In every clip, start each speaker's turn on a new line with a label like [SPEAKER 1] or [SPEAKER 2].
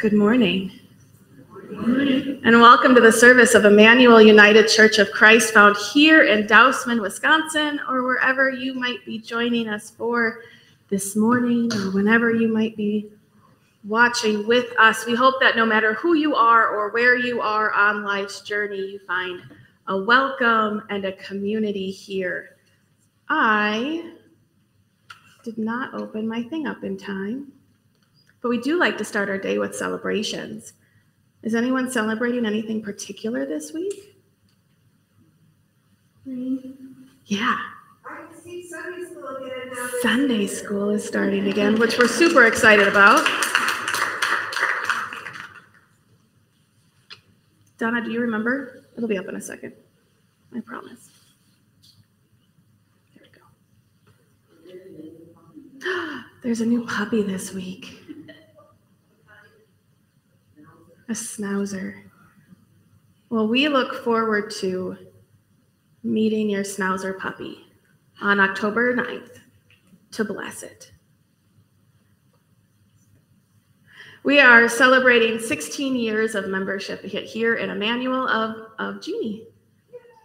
[SPEAKER 1] Good morning. And welcome to the service of Emmanuel United Church of Christ, found here in Dousman, Wisconsin, or wherever you might be joining us for this morning, or whenever you might be watching with us. We hope that no matter who you are or where you are on life's journey, you find a welcome and a community here. I did not open my thing up in time. But we do like to start our day with celebrations. Is anyone celebrating anything particular this week? Yeah.
[SPEAKER 2] Sunday school.
[SPEAKER 1] Sunday school is starting again, which we're super excited about. Donna, do you remember? It'll be up in a second. I promise. There we go. There's a new puppy this week. A schnauzer. Well, we look forward to meeting your schnauzer puppy on October 9th to bless it. We are celebrating 16 years of membership here in Emmanuel of, of Genie.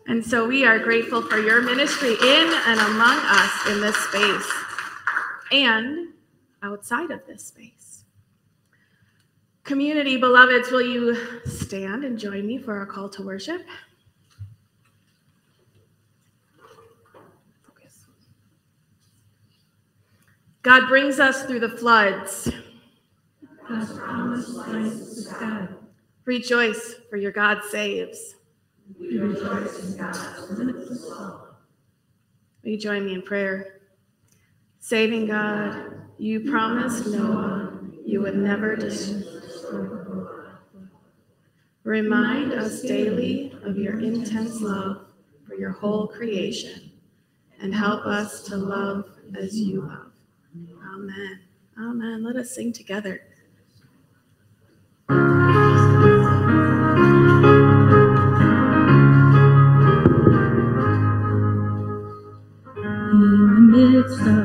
[SPEAKER 1] And so we are grateful for your ministry in and among us in this space and outside of this space. Community, beloveds, will you stand and join me for our call to worship? Focus. God brings us through the floods.
[SPEAKER 3] God's promised life is God.
[SPEAKER 1] Rejoice, for your God saves.
[SPEAKER 3] We rejoice in God's.
[SPEAKER 1] Will you join me in prayer? Saving God, you promised Noah you would never destroy Remind us daily of your intense love for your whole creation and help us to love as you love. Amen. Amen. Let us sing together.
[SPEAKER 3] In the midst of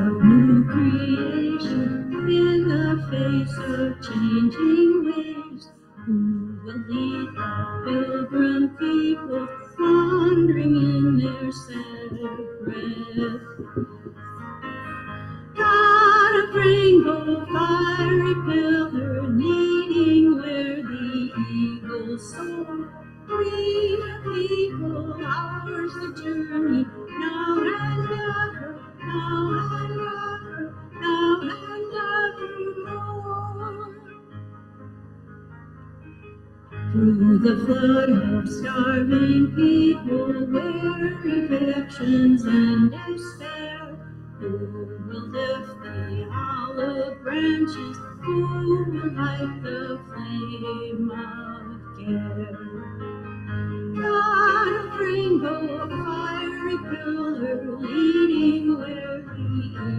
[SPEAKER 3] the pilgrim people wandering in their separate? God fiery pillar, leading where the eagles soar. People, the journey, now and ever, now and ever, now and evermore. Through the flood of starving people, weary affections and despair, who will lift the olive branches? Who will light the flame of care? God of rainbow, fiery pillar, leading where the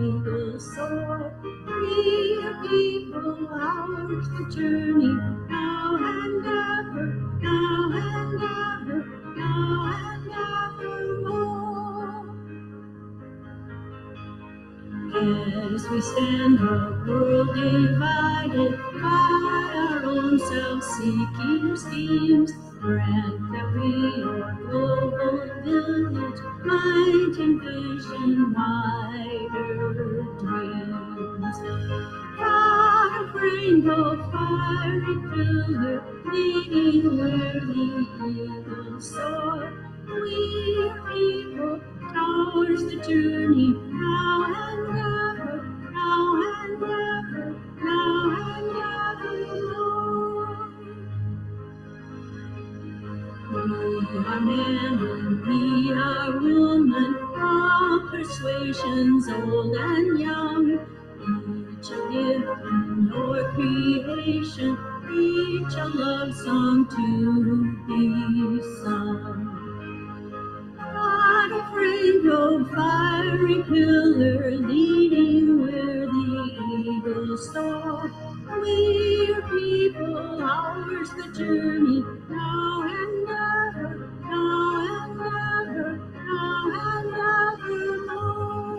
[SPEAKER 3] eagles soar. We are people, ours the journey, now and we stand our world divided by our own self-seeking schemes, grant that we, your global village, might envision wider dreams. Of rainbow, fiery pillar, leading where the eagles soar. We people, ours the journey, now and ever, now and ever, now and evermore. Oh, our man, and we are women, all persuasions old and young. Each a gift in your creation, each a love song to be sung. God, a rainbow, fiery pillar, leading where the eagles soar. We are people, ours the journey, now and ever, now and ever, now and evermore.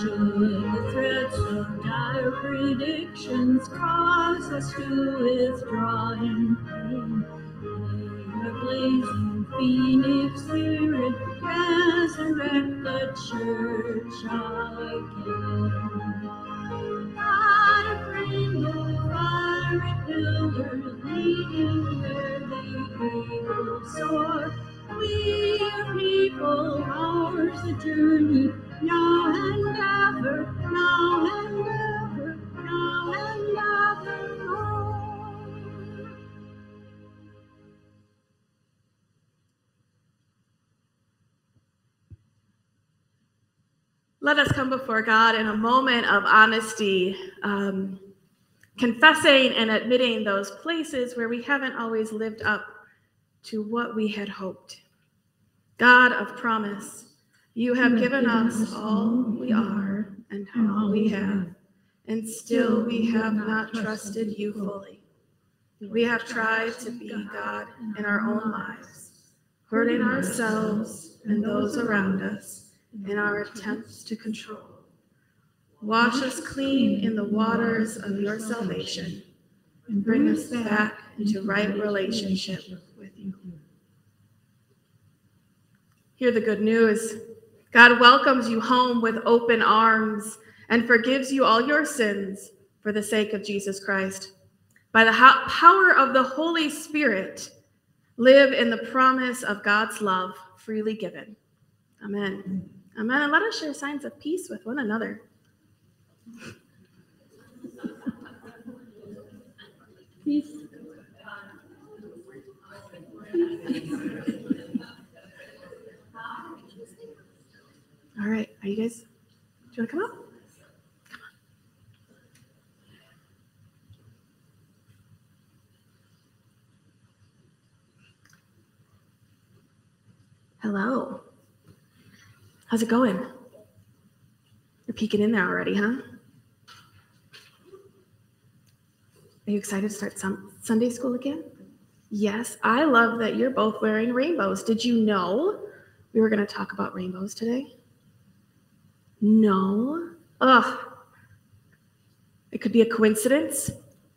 [SPEAKER 3] Should the threats of dire predictions cause us to withdraw in pain, your blazing phoenix spirit resurrect the church again. God of rainbow, fiery pillar, leading where the eagles soar. We are people, ours the journey, now and ever, now and ever, now and evermore.
[SPEAKER 1] Let us come before God in a moment of honesty, um, confessing and admitting those places where we haven't always lived up to what we had hoped. God of promise, you have given us all we are and all we have, and still we have not trusted you fully. We have tried to be God in our own lives, hurting ourselves and those around us in our attempts to control. Wash us clean in the waters of your salvation and bring us back into right relationship with you. Hear the good news. God welcomes you home with open arms and forgives you all your sins for the sake of Jesus Christ. By the power of the Holy Spirit, live in the promise of God's love freely given. Amen. Amen. And let us share signs of peace with one another.
[SPEAKER 3] Peace.
[SPEAKER 1] All right. Are you guys? Do you want to come up? Hello. How's it going? You're peeking in there already, huh? Are you excited to start some Sunday school again? Yes, I love that you're both wearing rainbows. Did you know we were going to talk about rainbows today? No. Ugh. It could be a coincidence,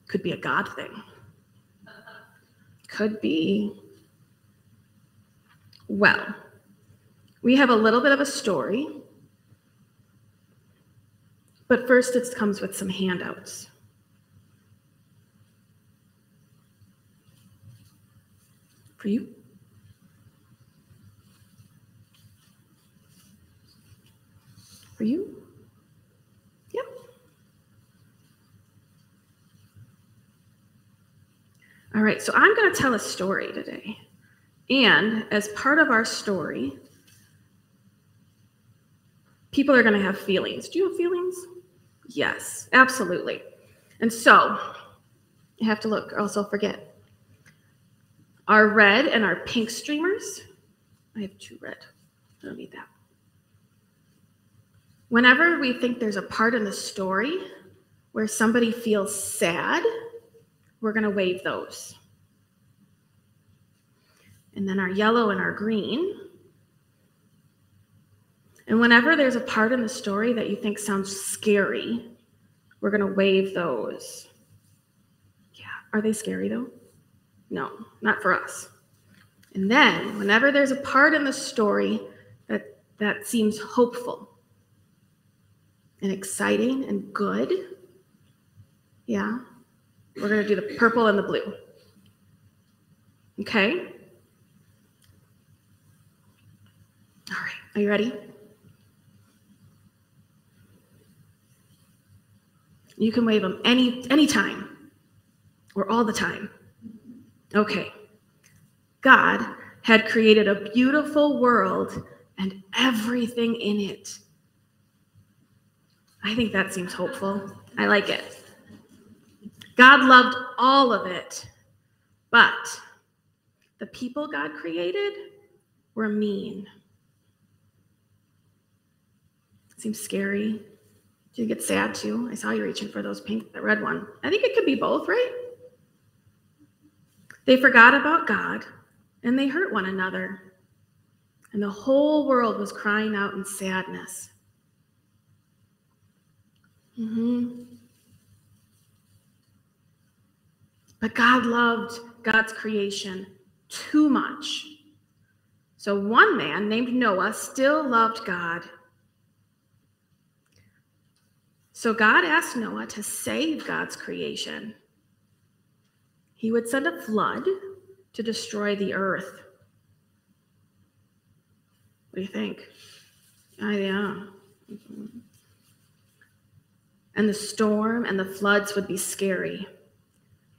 [SPEAKER 1] could be a God thing. Could be. Well, we have a little bit of a story, but first it comes with some handouts. For you. For you? Yep. All right, so I'm going to tell a story today. And as part of our story, people are going to have feelings. Do you have feelings? Yes, absolutely. And so, you have to look, or else I'll forget. Our red and our pink streamers. I have two red. I don't need that. Whenever we think there's a part in the story where somebody feels sad, we're going to wave those. And then our yellow and our green. And whenever there's a part in the story that you think sounds scary, we're going to wave those. Yeah. Are they scary though? No, not for us. And then whenever there's a part in the story that that seems hopeful, and exciting and good. Yeah. We're going to do the purple and the blue. Okay. All right. Are you ready? You can wave them any anytime or all the time. Okay. God had created a beautiful world and everything in it. I think that seems hopeful. I like it. God loved all of it, but the people God created were mean. Seems scary. Do you get sad too? I saw you reaching for those pink, the red one. I think it could be both, right? They forgot about God and they hurt one another. And the whole world was crying out in sadness. Mm-hmm. But God loved God's creation too much. So one man named Noah still loved God. So God asked Noah to save God's creation. He would send a flood to destroy the earth. What do you think? Oh, yeah. Mm-hmm. And the storm and the floods would be scary.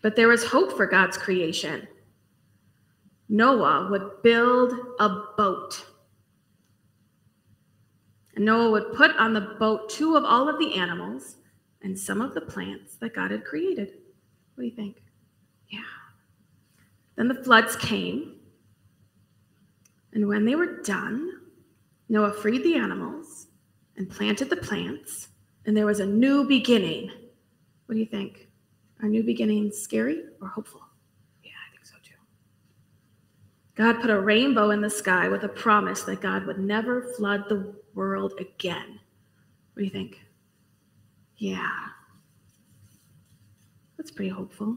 [SPEAKER 1] But there was hope for God's creation. Noah would build a boat. And Noah would put on the boat two of all of the animals and some of the plants that God had created. What do you think? Yeah. Then the floods came. And when they were done, Noah freed the animals and planted the plants, and there was a new beginning. What do you think? Are new beginnings scary or hopeful? Yeah, I think so too. God put a rainbow in the sky with a promise that God would never flood the world again. What do you think? Yeah. That's pretty hopeful.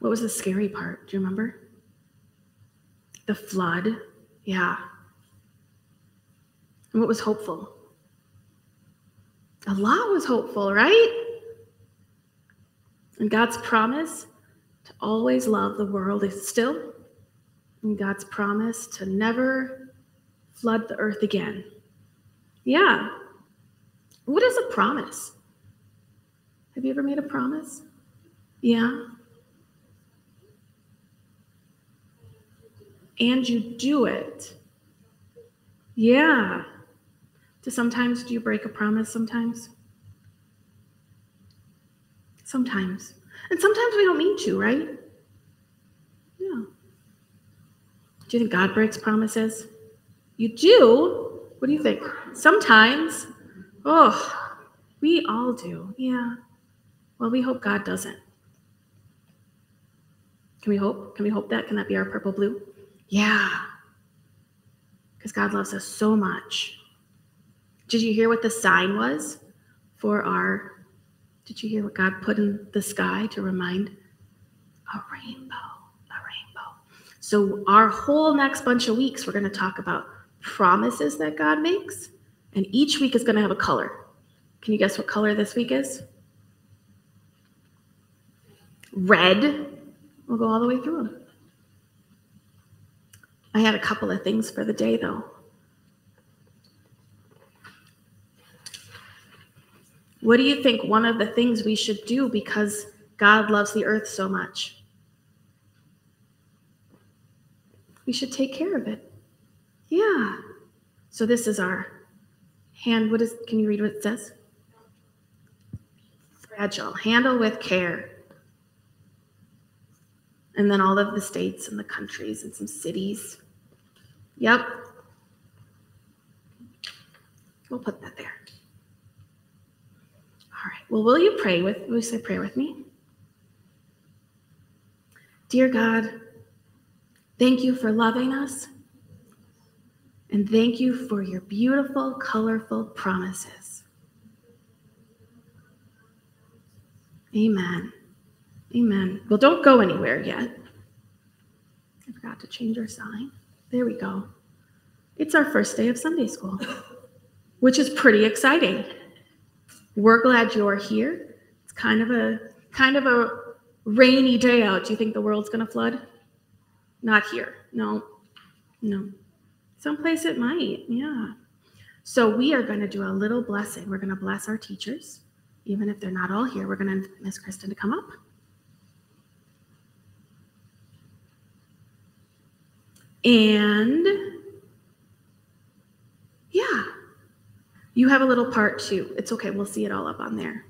[SPEAKER 1] What was the scary part? Do you remember? The flood. Yeah. And what was hopeful? A lot was hopeful, right? And God's promise to always love the world is still, and God's promise to never flood the earth again. Yeah. What is a promise? Have you ever made a promise? Yeah. And you do it. Yeah. Do sometimes do you break a promise sometimes? Sometimes. And sometimes we don't mean to, right? Yeah. Do you think God breaks promises? You do? What do you think? Sometimes. Oh, we all do. Yeah. Well, we hope God doesn't. Can we hope? Can we hope that? Can that be our purple blue? Yeah. Because God loves us so much. Did you hear what the sign was for our? Did you hear what God put in the sky to remind? A rainbow. So, our whole next bunch of weeks, we're going to talk about promises that God makes, and each week is going to have a color. Can you guess what color this week is? Red. We'll go all the way through them. I had a couple of things for the day, though. What do you think one of the things we should do because God loves the earth so much? We should take care of it. Yeah. So this is our hand. What is, can you read what it says? Fragile. Handle with care. And then all of the states and the countries and some cities. Yep. We'll put that there. All right. Well, will you pray with will you say pray with me? Dear God, thank you for loving us. And thank you for your beautiful, colorful promises. Amen. Amen. Well, don't go anywhere yet. I forgot to change our sign. There we go. It's our first day of Sunday school, which is pretty exciting. We're glad you're here. It's kind of a kind of a rainy day out. Do you think the world's going to flood? Not here. No. No. Someplace it might. Yeah. So we are going to do a little blessing. We're going to bless our teachers. Even if they're not all here, we're going to Miss Kristen to come up. And yeah, you have a little part too. It's okay. We'll see it all up on there.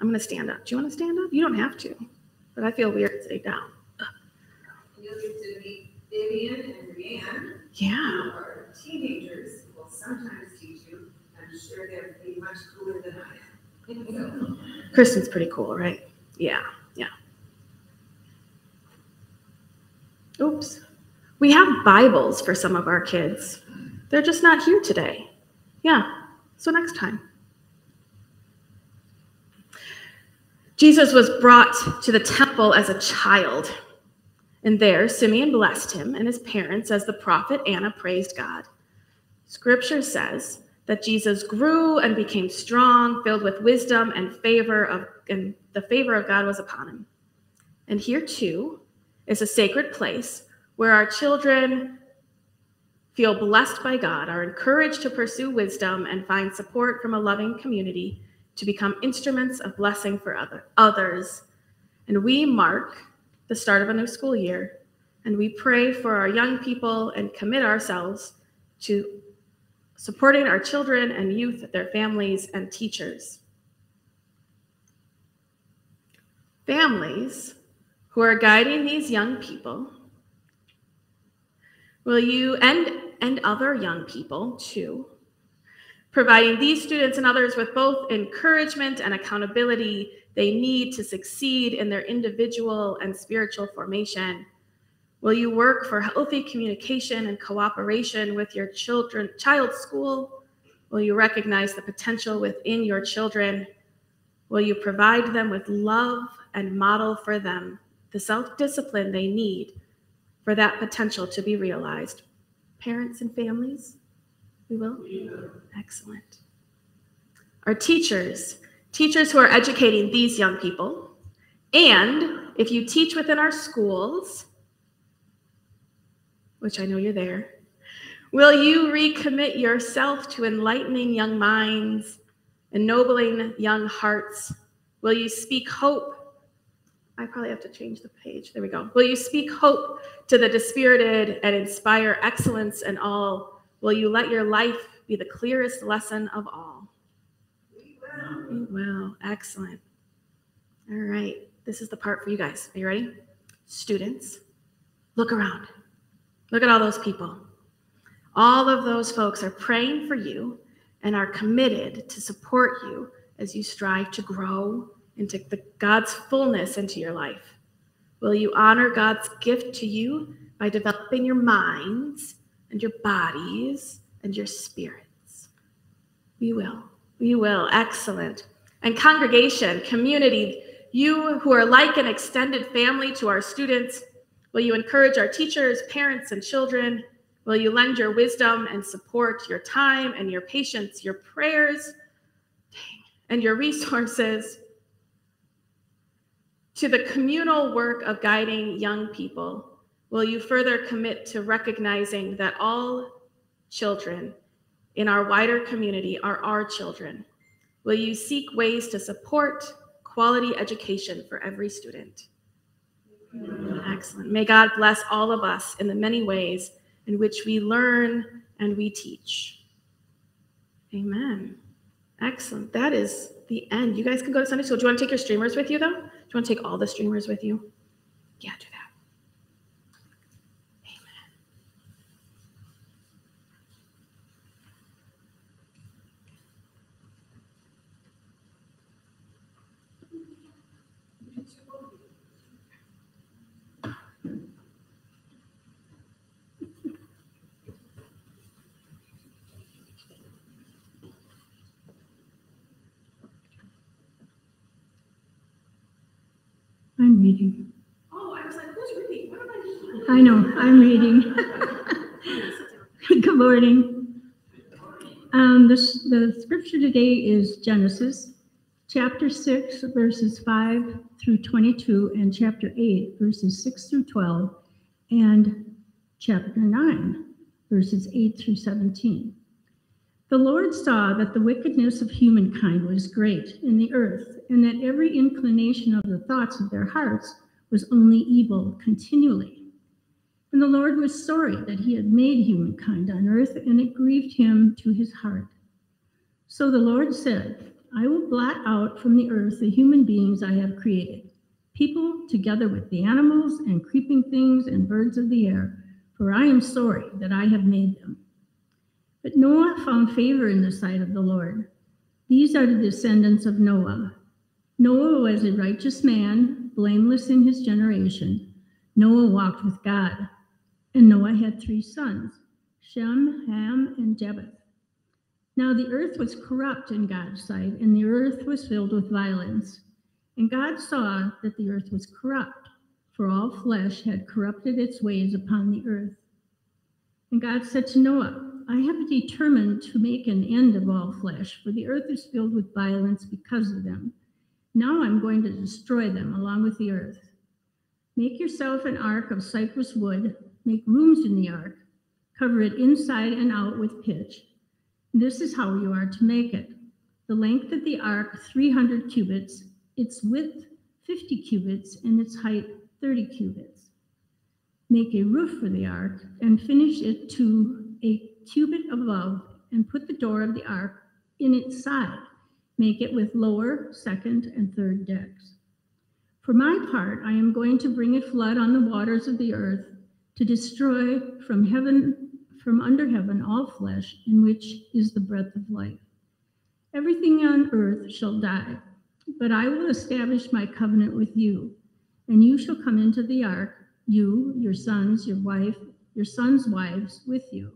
[SPEAKER 1] I'm going to stand up. Do you want to stand up? You don't have to, but I feel weird sitting down.
[SPEAKER 2] You'll get to meet Vivian and Rianne,
[SPEAKER 1] Yeah.
[SPEAKER 2] who are teenagers, will sometimes teach you. I'm sure they'll be much cooler than I am. So,
[SPEAKER 1] Kristen's pretty cool, right? Yeah, yeah. Oops. We have Bibles for some of our kids. They're just not here today. Yeah, so next time. Jesus was brought to the temple as a child. And there, Simeon blessed him and his parents as the prophet Anna praised God. Scripture says that Jesus grew and became strong, filled with wisdom and favor of and the favor of God was upon him. And here too is a sacred place where our children feel blessed by God, are encouraged to pursue wisdom and find support from a loving community to become instruments of blessing for other, others. And we mark the start of a new school year and we pray for our young people and commit ourselves to supporting our children and youth, their families, and teachers. Families who are guiding these young people, will you, and, and other young people too, providing these students and others with both encouragement and accountability they need to succeed in their individual and spiritual formation Will you work for healthy communication and cooperation with your children, child's school? Will you recognize the potential within your children? Will you provide them with love and model for them the self discipline they need for that potential to be realized? Parents and families, we will? Excellent. Our teachers, teachers who are educating these young people, and if you teach within our schools, which I know you're there, will you recommit yourself to enlightening young minds, ennobling young hearts? Will you speak hope? I probably have to change the page. There we go. Will you speak hope to the dispirited and inspire excellence in all? Will you let your life be the clearest lesson of all?
[SPEAKER 2] Oh, we will.
[SPEAKER 1] Excellent. All right. This is the part for you guys. Are you ready? Students, look around. Look at all those people. All of those folks are praying for you and are committed to support you as you strive to grow into the, God's fullness into your life. Will you honor God's gift to you by developing your minds and your bodies and your spirits? We will. We will. Excellent. And congregation, community, you who are like an extended family to our students, will you encourage our teachers, parents, and children? Will you lend your wisdom and support, your time and your patience, your prayers, and your resources to the communal work of guiding young people? Will you further commit to recognizing that all children in our wider community are our children? Will you seek ways to support quality education for every student? Excellent. May God bless all of us in the many ways in which we learn and we teach. Amen. Excellent. That is the end. You guys can go to Sunday school. Do you want to take your streamers with you, though? Do you want to take all the streamers with you? Yeah, do that. Amen.
[SPEAKER 3] I'm reading.
[SPEAKER 1] Oh, I was like, who's reading? What am I doing?
[SPEAKER 3] I know, I'm reading. Good morning. Um, this, the scripture today is Genesis, chapter 6, verses 5 through 22, and chapter 8, verses 6 through 12, and chapter 9, verses 8 through 17. The Lord saw that the wickedness of humankind was great in the earth, and that every inclination of the thoughts of their hearts was only evil continually. And the Lord was sorry that he had made humankind on earth, and it grieved him to his heart. So the Lord said, I will blot out from the earth the human beings I have created, people together with the animals and creeping things and birds of the air, for I am sorry that I have made them. But Noah found favor in the sight of the Lord. These are the descendants of Noah. Noah was a righteous man, blameless in his generation. Noah walked with God. And Noah had three sons Shem, Ham, and Japheth. Now the earth was corrupt in God's sight, and the earth was filled with violence. And God saw that the earth was corrupt, for all flesh had corrupted its ways upon the earth. And God said to Noah, I have determined to make an end of all flesh, for the earth is filled with violence because of them. Now I'm going to destroy them along with the earth. Make yourself an ark of cypress wood Make rooms in the ark, cover it inside and out with pitch. This is how you are to make it. The length of the ark, 300 cubits, its width, 50 cubits, and its height, 30 cubits. Make a roof for the ark and finish it to a cubit above and put the door of the ark in its side. Make it with lower, second, and third decks. For my part, I am going to bring a flood on the waters of the earth to destroy from heaven, from under heaven, all flesh in which is the breath of life. Everything on earth shall die, but I will establish my covenant with you, and you shall come into the ark, you, your sons, your wife, your sons' wives with you.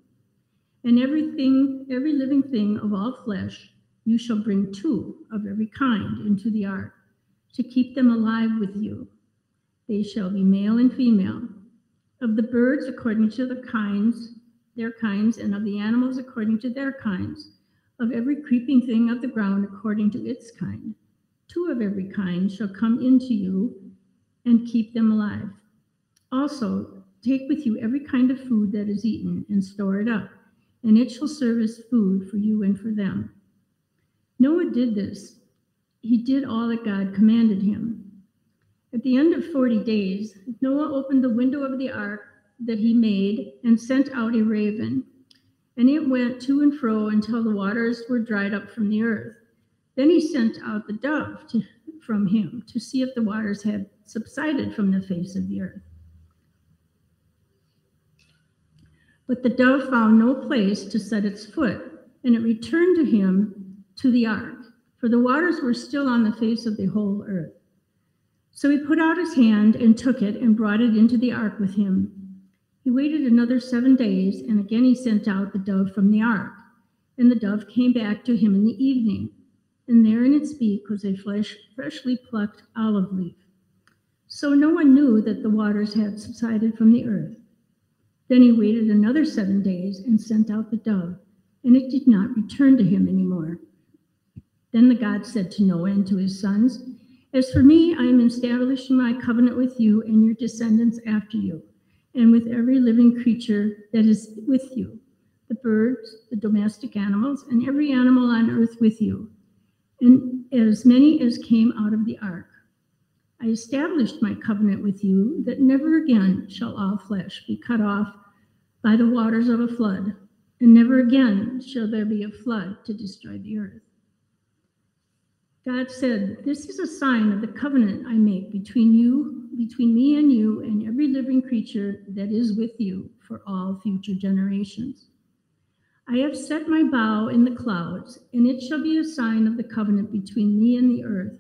[SPEAKER 3] And everything, every living thing of all flesh, you shall bring two of every kind into the ark, to keep them alive with you. They shall be male and female of the birds according to the kinds, their kinds, and of the animals according to their kinds, of every creeping thing of the ground according to its kind. Two of every kind shall come into you and keep them alive. Also, take with you every kind of food that is eaten and store it up, and it shall serve as food for you and for them. Noah did this. He did all that God commanded him. At the end of 40 days, Noah opened the window of the ark that he made and sent out a raven. And it went to and fro until the waters were dried up from the earth. Then he sent out the dove to, from him to see if the waters had subsided from the face of the earth. But the dove found no place to set its foot, and it returned to him to the ark, for the waters were still on the face of the whole earth. So he put out his hand and took it and brought it into the ark with him. He waited another seven days, and again he sent out the dove from the ark. And the dove came back to him in the evening, and there in its beak was a flesh, freshly plucked olive leaf. So Noah knew that the waters had subsided from the earth. Then he waited another seven days and sent out the dove, and it did not return to him any anymore. Then the God said to Noah and to his sons, as for me, I am establishing my covenant with you and your descendants after you, and with every living creature that is with you the birds, the domestic animals, and every animal on earth with you, and as many as came out of the ark. I established my covenant with you that never again shall all flesh be cut off by the waters of a flood, and never again shall there be a flood to destroy the earth. God said, This is a sign of the covenant I make between you, between me and you, and every living creature that is with you for all future generations. I have set my bow in the clouds, and it shall be a sign of the covenant between me and the earth.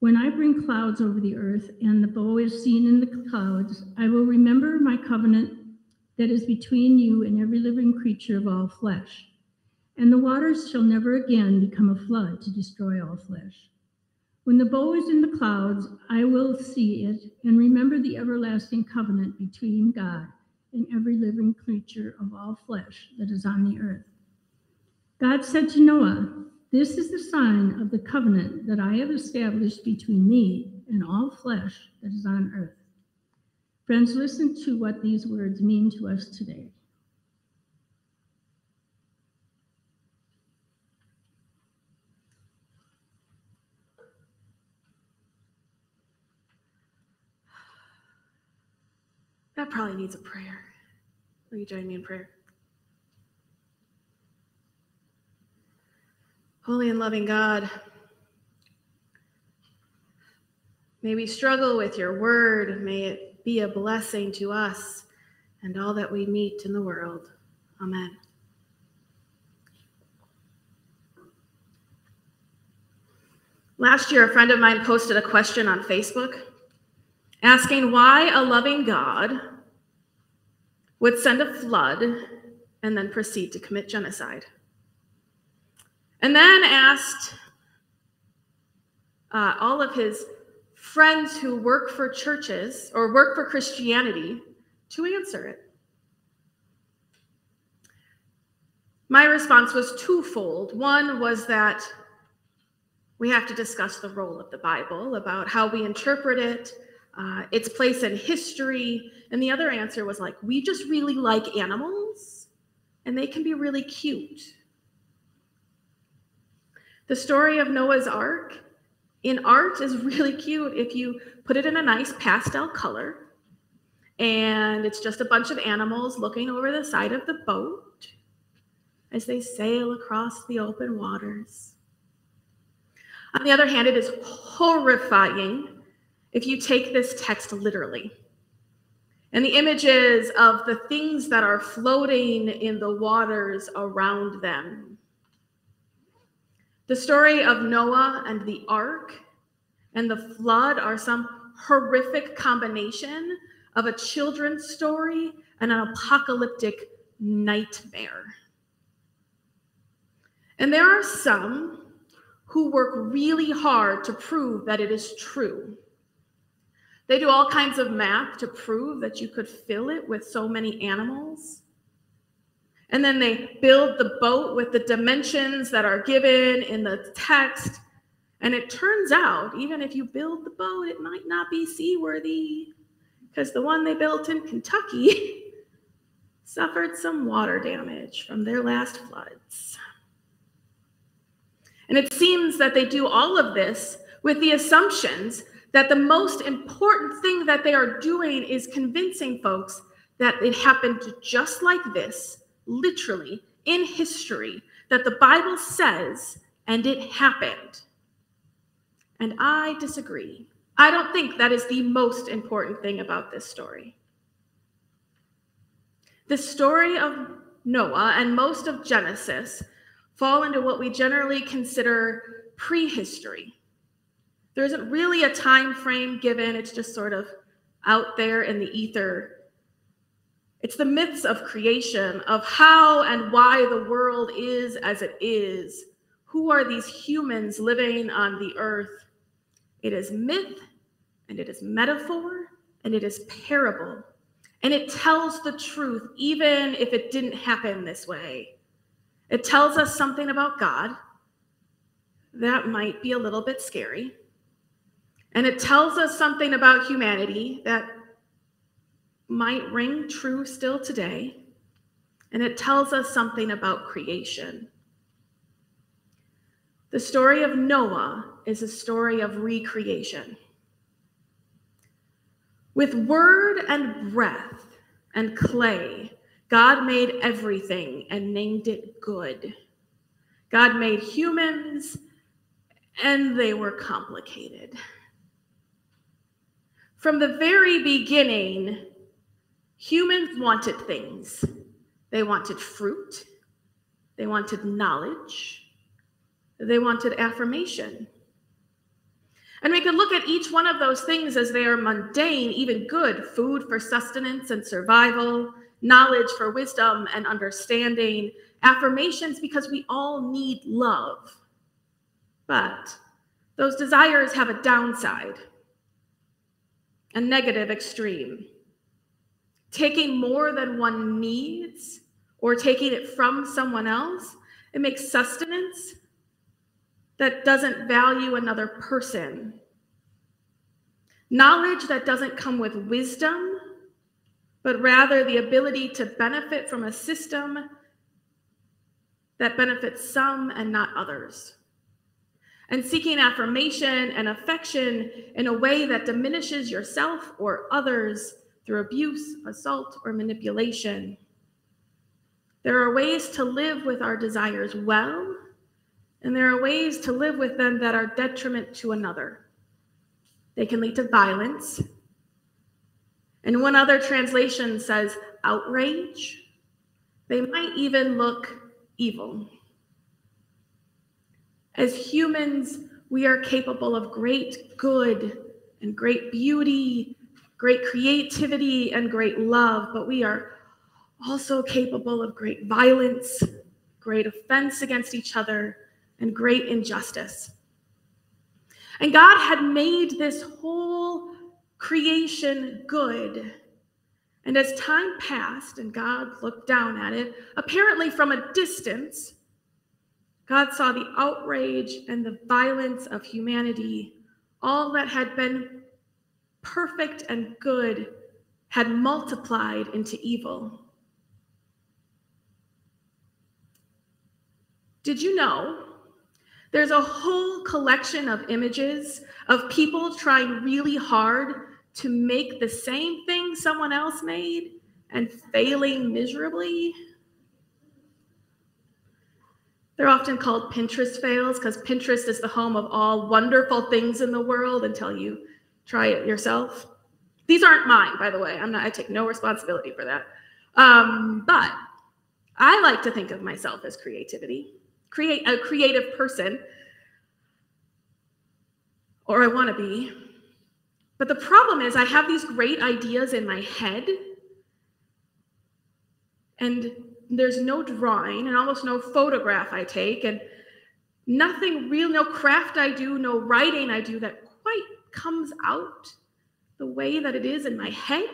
[SPEAKER 3] When I bring clouds over the earth and the bow is seen in the clouds, I will remember my covenant that is between you and every living creature of all flesh and the waters shall never again become a flood to destroy all flesh. When the bow is in the clouds, I will see it and remember the everlasting covenant between God and every living creature of all flesh that is on the earth. God said to Noah, This is the sign of the covenant that I have established between me and all flesh that is on earth. Friends, listen to what these words mean to us today.
[SPEAKER 1] That probably needs a prayer. Will you join me in prayer? Holy and loving God, may we struggle with your word. May it be a blessing to us and all that we meet in the world. Amen. Last year, a friend of mine posted a question on Facebook asking why a loving God would send a flood and then proceed to commit genocide. And then asked uh, all of his friends who work for churches or work for Christianity to answer it. My response was twofold. One was that we have to discuss the role of the Bible, about how we interpret it, uh, its place in history. And the other answer was like, we just really like animals and they can be really cute. The story of Noah's Ark in art is really cute if you put it in a nice pastel color. And it's just a bunch of animals looking over the side of the boat as they sail across the open waters. On the other hand, it is horrifying if you take this text literally. And the images of the things that are floating in the waters around them. The story of Noah and the ark and the flood are some horrific combination of a children's story and an apocalyptic nightmare. And there are some who work really hard to prove that it is true. They do all kinds of math to prove that you could fill it with so many animals. And then they build the boat with the dimensions that are given in the text. And it turns out, even if you build the boat, it might not be seaworthy because the one they built in Kentucky suffered some water damage from their last floods. And it seems that they do all of this with the assumptions that the most important thing that they are doing is convincing folks that it happened just like this, literally in history, that the Bible says, and it happened. And I disagree. I don't think that is the most important thing about this story. The story of Noah and most of Genesis fall into what we generally consider prehistory. There isn't really a time frame given, it's just sort of out there in the ether. It's the myths of creation, of how and why the world is as it is. Who are these humans living on the earth? It is myth, and it is metaphor, and it is parable. And it tells the truth, even if it didn't happen this way. It tells us something about God that might be a little bit scary. And it tells us something about humanity that might ring true still today. And it tells us something about creation. The story of Noah is a story of recreation. With word and breath and clay, God made everything and named it good. God made humans and they were complicated. From the very beginning, humans wanted things. They wanted fruit, they wanted knowledge, they wanted affirmation. And we could look at each one of those things as they are mundane, even good food for sustenance and survival, knowledge for wisdom and understanding, affirmations because we all need love. But those desires have a downside, a negative extreme. Taking more than one needs or taking it from someone else, it makes sustenance that doesn't value another person. Knowledge that doesn't come with wisdom but rather the ability to benefit from a system that benefits some and not others. And seeking affirmation and affection in a way that diminishes yourself or others through abuse, assault, or manipulation. There are ways to live with our desires well, and there are ways to live with them that are detriment to another. They can lead to violence. And one other translation says outrage. They might even look evil. As humans, we are capable of great good and great beauty, great creativity, and great love, but we are also capable of great violence, great offense against each other, and great injustice. And God had made this whole creation good. And as time passed and God looked down at it, apparently from a distance, God saw the outrage and the violence of humanity. All that had been perfect and good had multiplied into evil. Did you know there's a whole collection of images of people trying really hard to make the same thing someone else made and failing miserably? They're often called Pinterest fails because Pinterest is the home of all wonderful things in the world until you try it yourself. These aren't mine, by the way. I'm not, I take no responsibility for that. Um, but I like to think of myself as creativity create a creative person, or I want to be. But the problem is, I have these great ideas in my head, and there's no drawing and almost no photograph I take, and nothing real, no craft I do, no writing I do that comes out the way that it is in my head.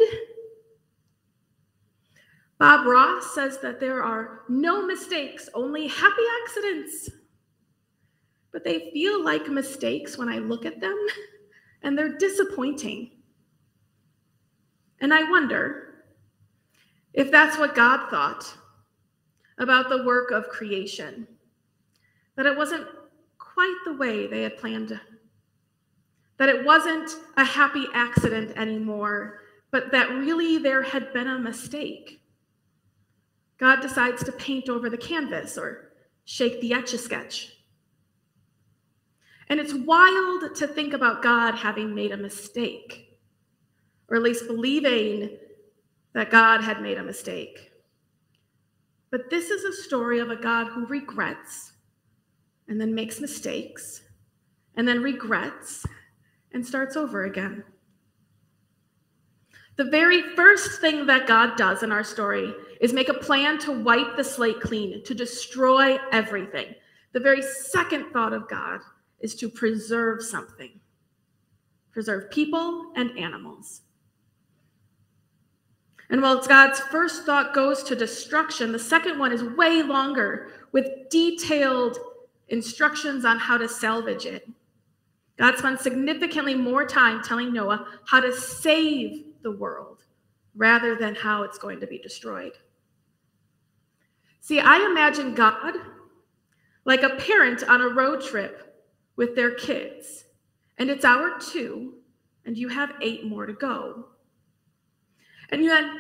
[SPEAKER 1] Bob Ross says that there are no mistakes, only happy accidents. But they feel like mistakes when I look at them, and they're disappointing. And I wonder if that's what God thought about the work of creation, that it wasn't quite the way they had planned, that it wasn't a happy accident anymore, but that really there had been a mistake. God decides to paint over the canvas or shake the etch a sketch. And it's wild to think about God having made a mistake, or at least believing that God had made a mistake. But this is a story of a God who regrets and then makes mistakes and then regrets and starts over again. The very first thing that God does in our story is make a plan to wipe the slate clean, to destroy everything. The very second thought of God is to preserve something, preserve people and animals. And while God's first thought goes to destruction, the second one is way longer with detailed instructions on how to salvage it. God spends significantly more time telling Noah how to save the world rather than how it's going to be destroyed. See, I imagine God like a parent on a road trip with their kids, and it's hour two, and you have eight more to go. And then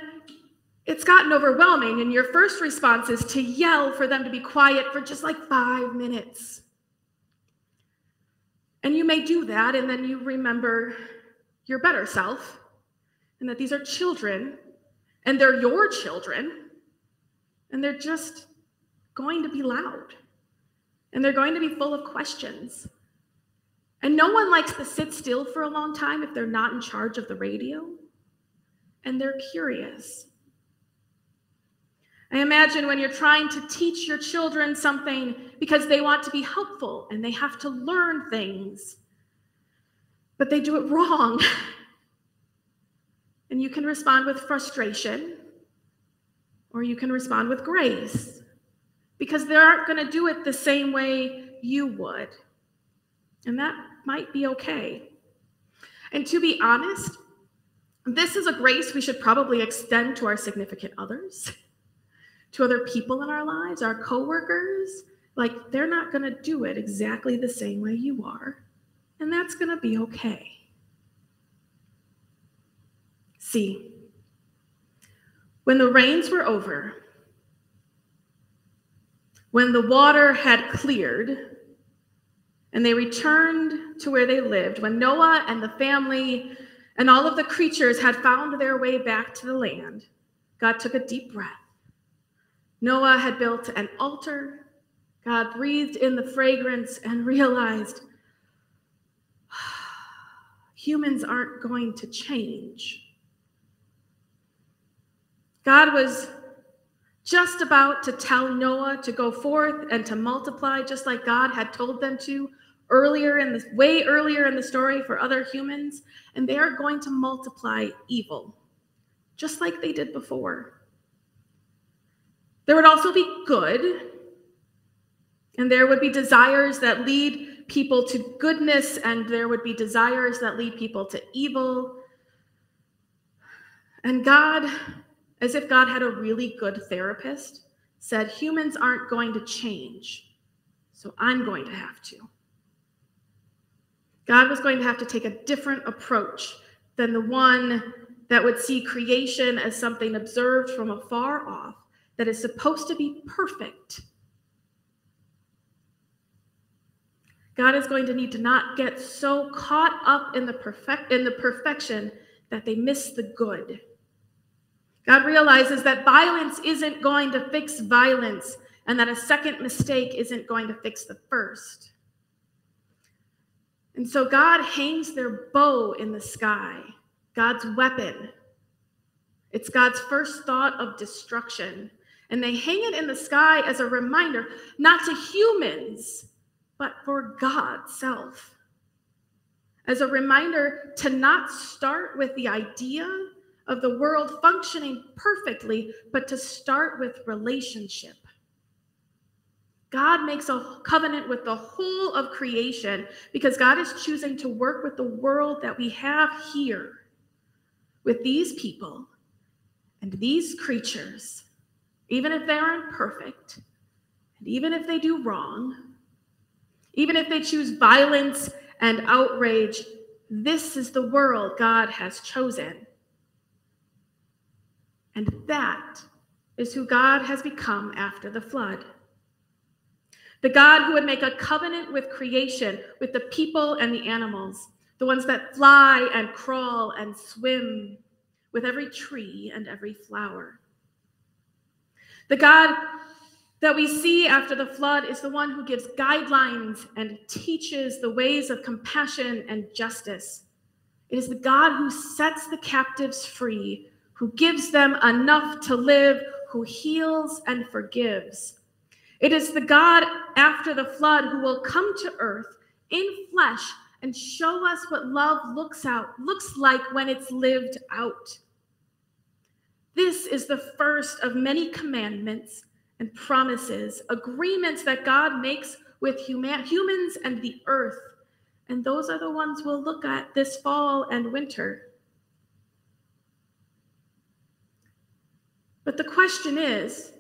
[SPEAKER 1] it's gotten overwhelming, and your first response is to yell for them to be quiet for just like five minutes. And you may do that, and then you remember your better self and that these are children and they're your children and they're just going to be loud and they're going to be full of questions. And no one likes to sit still for a long time if they're not in charge of the radio and they're curious. I imagine when you're trying to teach your children something because they want to be helpful and they have to learn things, but they do it wrong And you can respond with frustration or you can respond with grace because they aren't going to do it the same way you would. And that might be okay. And to be honest, this is a grace we should probably extend to our significant others, to other people in our lives, our coworkers. Like they're not going to do it exactly the same way you are, and that's going to be okay. See, When the rains were over, when the water had cleared, and they returned to where they lived, when Noah and the family and all of the creatures had found their way back to the land, God took a deep breath. Noah had built an altar. God breathed in the fragrance and realized humans aren't going to change. God was just about to tell Noah to go forth and to multiply, just like God had told them to earlier in the way earlier in the story for other humans, and they are going to multiply evil, just like they did before. There would also be good, and there would be desires that lead people to goodness, and there would be desires that lead people to evil. And God as if God had a really good therapist, said, Humans aren't going to change, so I'm going to have to. God was going to have to take a different approach than the one that would see creation as something observed from afar off, that is supposed to be perfect. God is going to need to not get so caught up in the perfect in the perfection that they miss the good. God realizes that violence isn't going to fix violence and that a second mistake isn't going to fix the first. And so God hangs their bow in the sky, God's weapon. It's God's first thought of destruction. And they hang it in the sky as a reminder, not to humans, but for God's self. As a reminder to not start with the idea of the world functioning perfectly, but to start with relationship. God makes a covenant with the whole of creation because God is choosing to work with the world that we have here, with these people and these creatures, even if they aren't perfect, and even if they do wrong, even if they choose violence and outrage. This is the world God has chosen. And that is who God has become after the flood. The God who would make a covenant with creation, with the people and the animals, the ones that fly and crawl and swim, with every tree and every flower. The God that we see after the flood is the one who gives guidelines and teaches the ways of compassion and justice. It is the God who sets the captives free who gives them enough to live, who heals and forgives. It is the God after the flood who will come to earth in flesh and show us what love looks out looks like when it's lived out. This is the first of many commandments and promises, agreements that God makes with human, humans and the earth. And those are the ones we'll look at this fall and winter. But the question is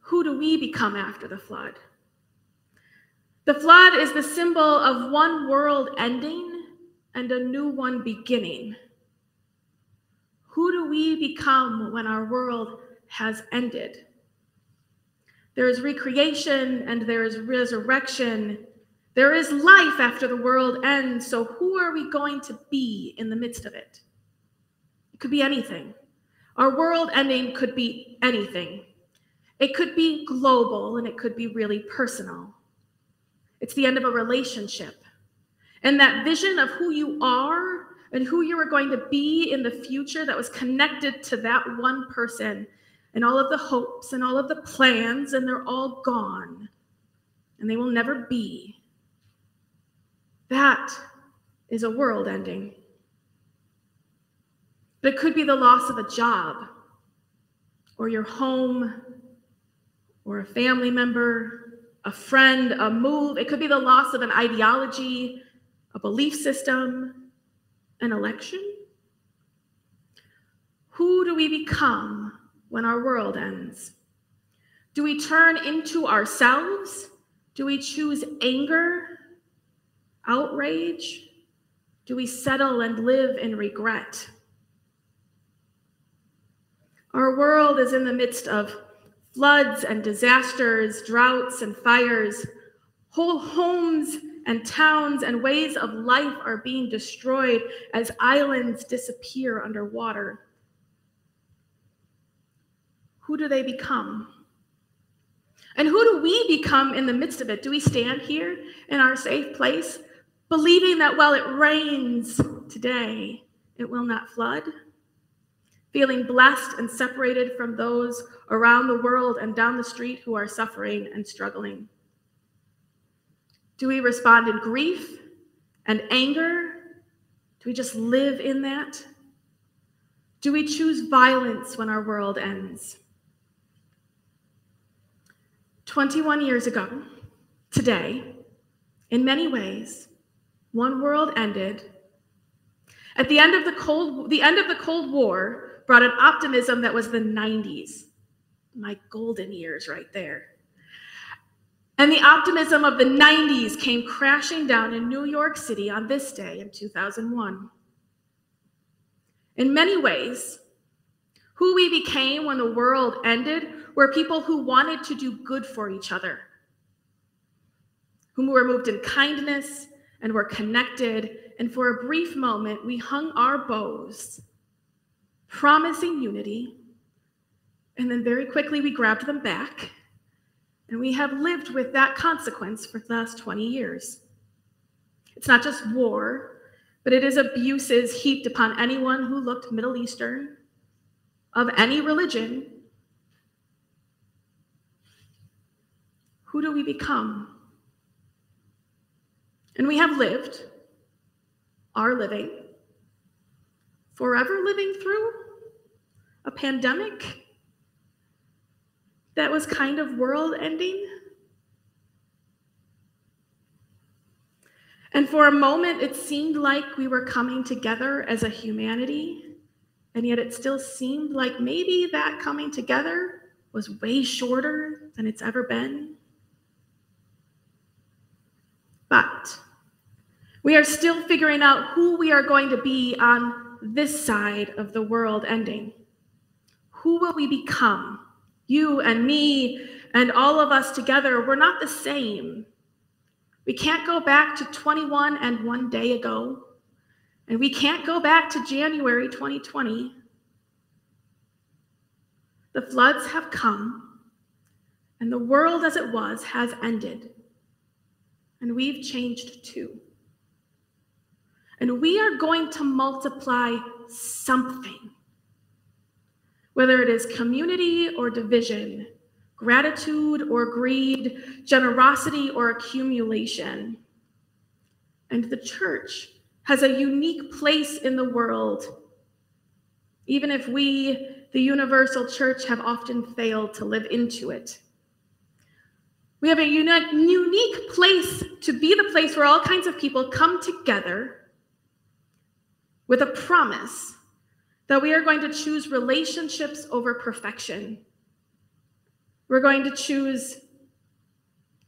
[SPEAKER 1] who do we become after the flood? The flood is the symbol of one world ending and a new one beginning. Who do we become when our world has ended? There is recreation and there is resurrection. There is life after the world ends. So, who are we going to be in the midst of it? It could be anything. Our world ending could be anything. It could be global and it could be really personal. It's the end of a relationship. And that vision of who you are and who you were going to be in the future that was connected to that one person and all of the hopes and all of the plans, and they're all gone and they will never be. That is a world ending. But it could be the loss of a job or your home or a family member, a friend, a move. It could be the loss of an ideology, a belief system, an election. Who do we become when our world ends? Do we turn into ourselves? Do we choose anger, outrage? Do we settle and live in regret? Our world is in the midst of floods and disasters, droughts and fires. Whole homes and towns and ways of life are being destroyed as islands disappear underwater. Who do they become? And who do we become in the midst of it? Do we stand here in our safe place, believing that while it rains today, it will not flood? Feeling blessed and separated from those around the world and down the street who are suffering and struggling? Do we respond in grief and anger? Do we just live in that? Do we choose violence when our world ends? 21 years ago, today, in many ways, one world ended. At the end of the Cold, the end of the Cold War brought an optimism that was the 90s, my golden years right there. And the optimism of the 90s came crashing down in New York City on this day in 2001. In many ways, who we became when the world ended were people who wanted to do good for each other, whom were moved in kindness and were connected. And for a brief moment, we hung our bows, promising unity. And then very quickly, we grabbed them back. And we have lived with that consequence for the last 20 years. It's not just war, but it is abuses heaped upon anyone who looked Middle Eastern, of any religion, who do we become? And we have lived, are living, forever living through a pandemic that was kind of world ending. And for a moment, it seemed like we were coming together as a humanity. And yet it still seemed like maybe that coming together was way shorter than it's ever been. But we are still figuring out who we are going to be on this side of the world ending. Who will we become? You and me and all of us together, we're not the same. We can't go back to 21 and one day ago, and we can't go back to January 2020. The floods have come, and the world as it was has ended and we've changed too. And we are going to multiply something, whether it is community or division, gratitude or greed, generosity or accumulation. And the church has a unique place in the world, even if we, the universal church, have often failed to live into it. We have a unique, unique place to be the place where all kinds of people come together with a promise that we are going to choose relationships over perfection. We're going to choose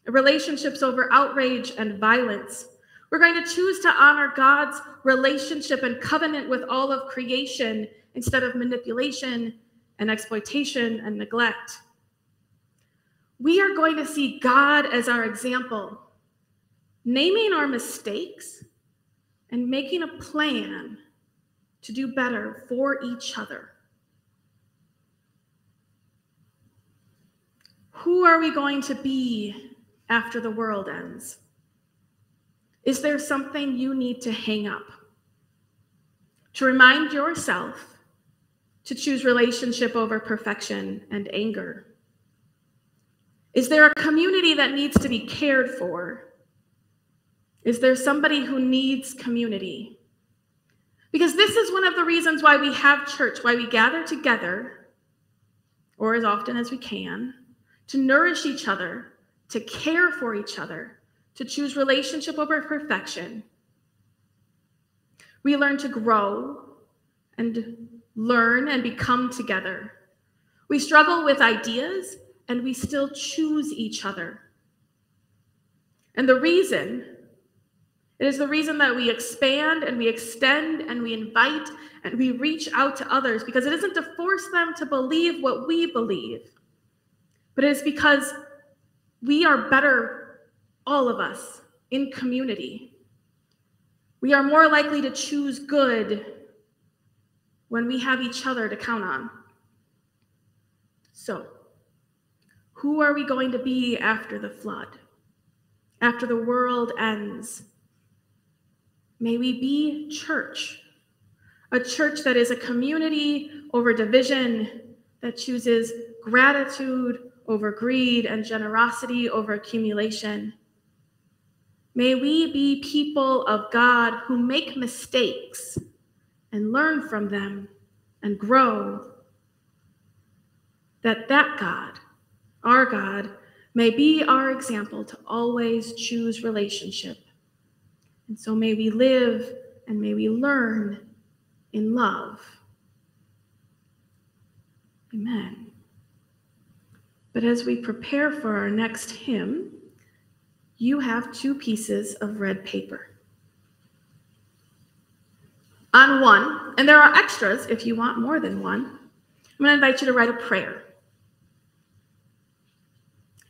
[SPEAKER 1] relationships over outrage and violence. We're going to choose to honor God's relationship and covenant with all of creation instead of manipulation and exploitation and neglect we are going to see God as our example, naming our mistakes and making a plan to do better for each other. Who are we going to be after the world ends? Is there something you need to hang up? To remind yourself to choose relationship over perfection and anger is there a community that needs to be cared for? Is there somebody who needs community? Because this is one of the reasons why we have church, why we gather together, or as often as we can, to nourish each other, to care for each other, to choose relationship over perfection. We learn to grow and learn and become together. We struggle with ideas and we still choose each other. And the reason
[SPEAKER 3] It is the reason that we expand and we extend and we invite and we reach out to others because it isn't to force them to believe what we believe, but it is because we are better, all of us, in community. We are more likely to choose good when we have each other to count on. So, who are we going to be after the flood? After the world ends? May we be church, a church that is a community over division, that chooses gratitude over greed and generosity over accumulation. May we be people of God who make mistakes and learn from them and grow. That that God, our God, may be our example to always choose relationship. And so may we live and may we learn in love. Amen. But as we prepare for our next hymn, you have two pieces of red paper. On one, and there are extras if you want more than one, I'm going to invite you to write a prayer.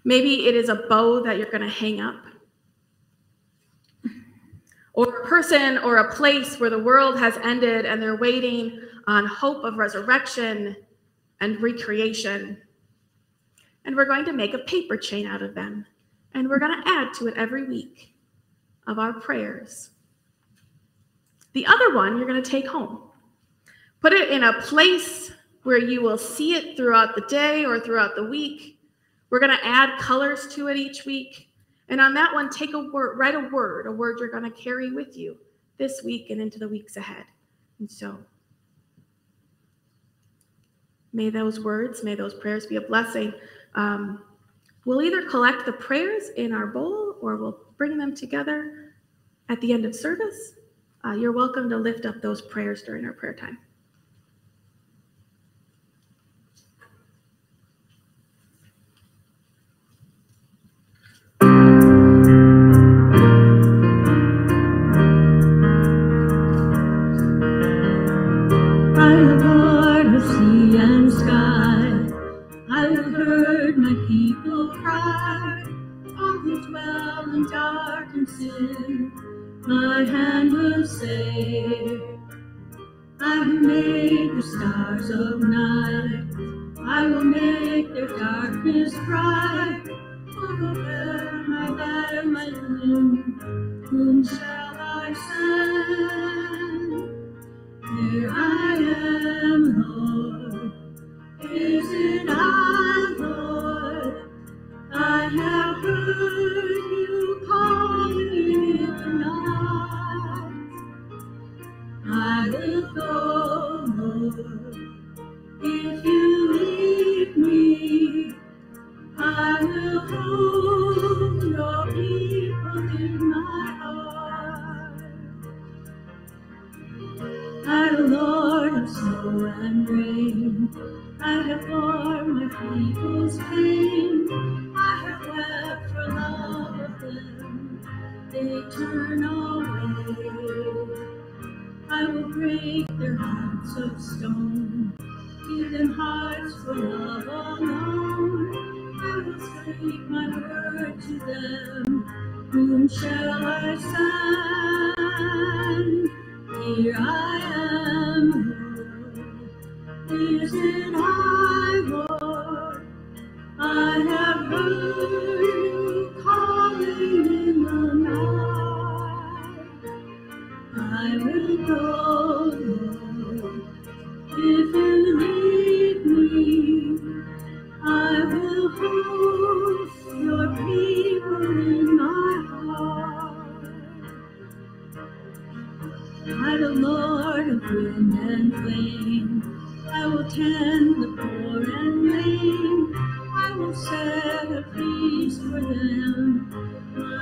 [SPEAKER 3] Maybe it is a bow that you're going to hang up, or a person or a place where the world has ended and they're waiting on hope of resurrection and recreation. And we're going to make a paper chain out of them, and we're going to add to it every week of our prayers. The other one you're going to take home. Put it in a place where you will see it throughout the day or throughout the week. We're going to add colors to it each week. And on that one, take a word, write a word, a word you're going to carry with you this week and into the weeks ahead. And so, may those words, may those prayers be a blessing. Um, we'll either collect the prayers in our bowl or we'll bring them together at the end of service uh, you're welcome to lift up those prayers during our prayer time.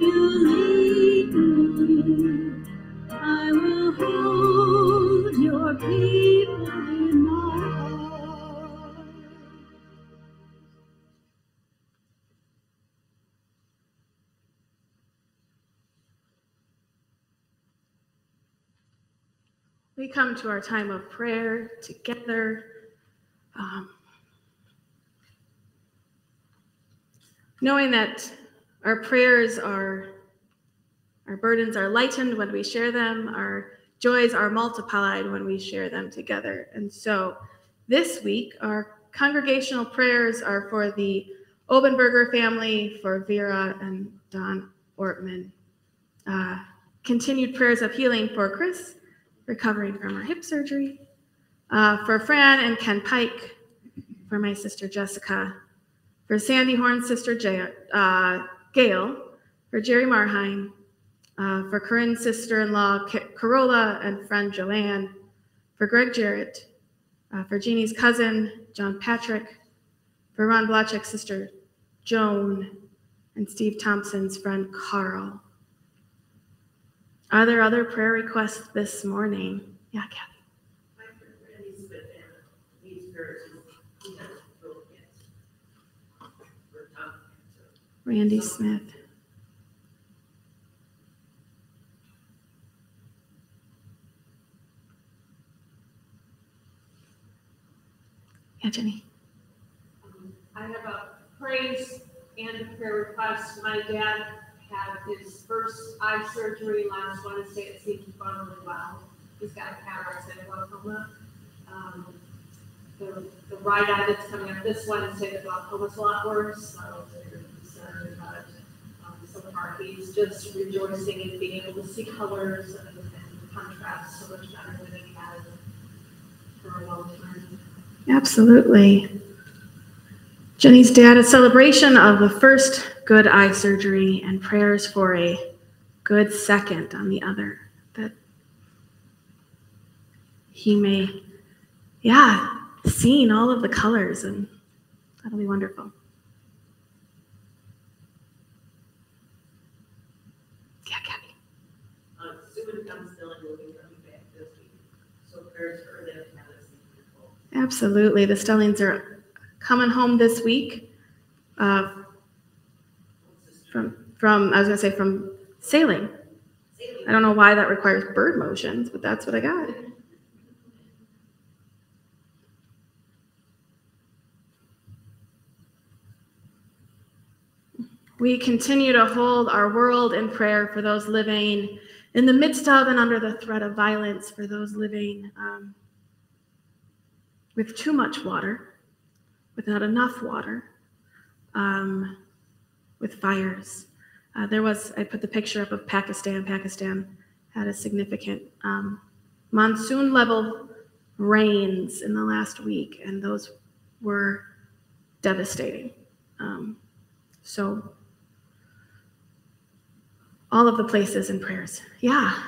[SPEAKER 1] We come to our time of prayer together. um, knowing that our prayers are, our burdens are lightened when we share them, our joys are multiplied when we share them together. And so this week, our congregational prayers are for the Obenberger family, for Vera and Don Ortman. Uh, continued prayers of healing for Chris, recovering from her hip surgery. Uh, for Fran and Ken Pike, for my sister Jessica, for Sandy Horn's sister Jay, uh, Gail, for Jerry Marheim, uh, for Corinne's sister-in-law Ca- Carola and friend Joanne, for Greg Jarrett, uh, for Jeannie's cousin John Patrick, for Ron Blachek's sister Joan, and Steve Thompson's friend Carl. Are there other prayer requests this morning? Yeah, Kathy.
[SPEAKER 2] My friend Randy Smith and needs prayers. He has throat cancer. Or tongue cancer.
[SPEAKER 1] Randy Smith. Yeah, Jenny.
[SPEAKER 4] I have a praise and a prayer request. My dad had his first eye surgery last Wednesday. It seemed to go really well. He's got cataracts and glaucoma. Um, the, the right eye that's coming up this Wednesday, the glaucoma's a lot worse, so I was very concerned about it. He's just rejoicing in being able to see colors and, and contrast so much better than he has for a long time.
[SPEAKER 1] Absolutely. Jenny's dad, a celebration of the first good eye surgery and prayers for a good second on the other. That he may, yeah, seeing all of the colors and that'll be wonderful. Yeah, Kathy.
[SPEAKER 2] Uh, Sue and Tom Stilling will be coming back this week, so prayers for them to have us in control.
[SPEAKER 1] Absolutely. The Stellings are coming home this week uh, from, from, I was going to say from sailing. I don't know why that requires bird motions, but that's what I got. We continue to hold our world in prayer for those living in the midst of and under the threat of violence, for those living um, with too much water, with not enough water, um, with fires. Uh, there was, I put the picture up of Pakistan. Pakistan had a significant um, monsoon level rains in the last week, and those were devastating. Um, so, all of the places and prayers. Yeah.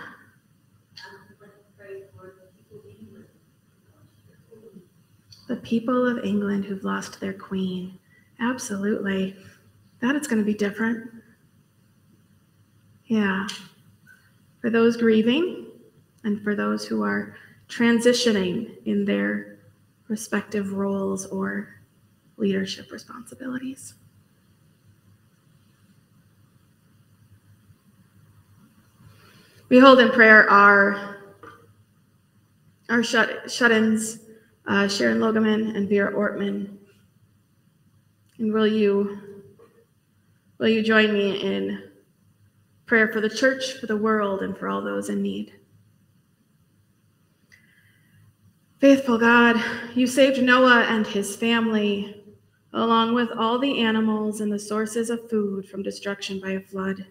[SPEAKER 1] The people of England who've lost their queen. Absolutely. That it's going to be different. Yeah. For those grieving and for those who are transitioning in their respective roles or leadership responsibilities. We hold in prayer our, our shut, shut-ins, uh, Sharon Logeman and Vera Ortman. And will you, will you join me in prayer for the church, for the world, and for all those in need? Faithful God, you saved Noah and his family, along with all the animals and the sources of food from destruction by a flood.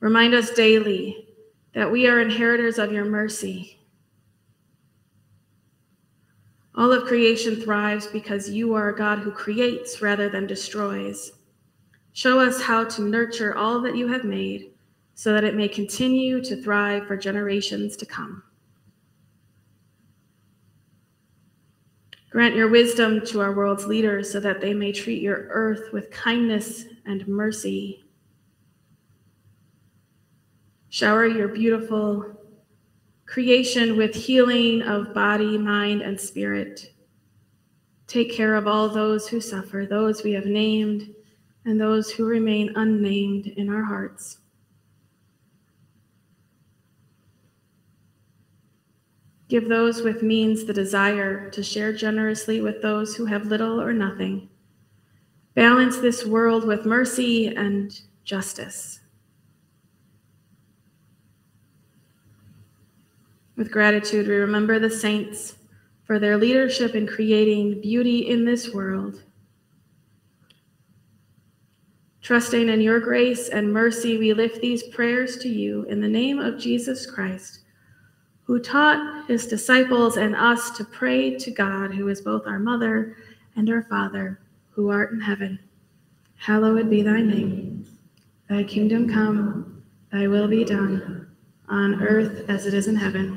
[SPEAKER 1] Remind us daily that we are inheritors of your mercy. All of creation thrives because you are a God who creates rather than destroys. Show us how to nurture all that you have made so that it may continue to thrive for generations to come. Grant your wisdom to our world's leaders so that they may treat your earth with kindness and mercy. Shower your beautiful creation with healing of body, mind, and spirit. Take care of all those who suffer, those we have named, and those who remain unnamed in our hearts. Give those with means the desire to share generously with those who have little or nothing. Balance this world with mercy and justice. With gratitude, we remember the saints for their leadership in creating beauty in this world. Trusting in your grace and mercy, we lift these prayers to you in the name of Jesus Christ who taught his disciples and us to pray to God, who is both our mother and our Father, who art in heaven. Hallowed be thy name. Thy kingdom come, thy will be done, on earth as it is in heaven.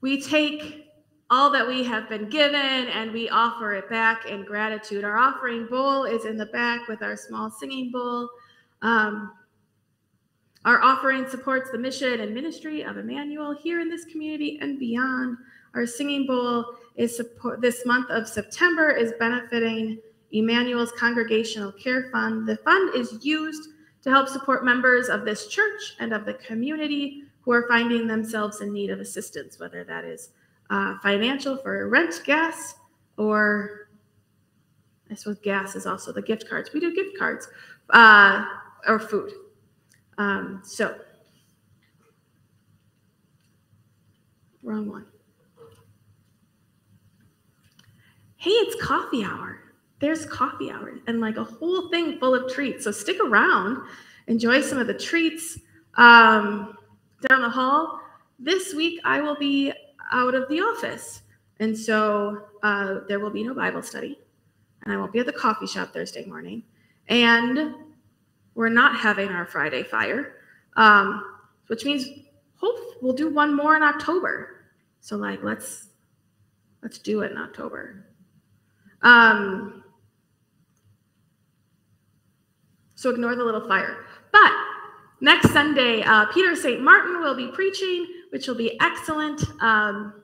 [SPEAKER 1] We take all that we have been given and we offer it back in gratitude. Our offering bowl is in the back with our small singing bowl. Um, our offering supports the mission and ministry of Emmanuel here in this community and beyond. Our singing bowl is support this month of September is benefiting Emmanuel's Congregational Care Fund. The fund is used to help support members of this church and of the community who are finding themselves in need of assistance, whether that is uh, financial for rent, gas, or I suppose gas is also the gift cards. We do gift cards uh, or food. Um, so, wrong one. Hey, it's coffee hour. There's coffee hour and like a whole thing full of treats. So stick around, enjoy some of the treats. Um, down the hall. This week I will be out of the office. And so uh, there will be no Bible study. And I won't be at the coffee shop Thursday morning. And we're not having our Friday fire, um, which means hope we'll do one more in October. So like let's let's do it in October. Um, so ignore the little fire. But Next Sunday, uh, Peter St. Martin will be preaching, which will be excellent. Um,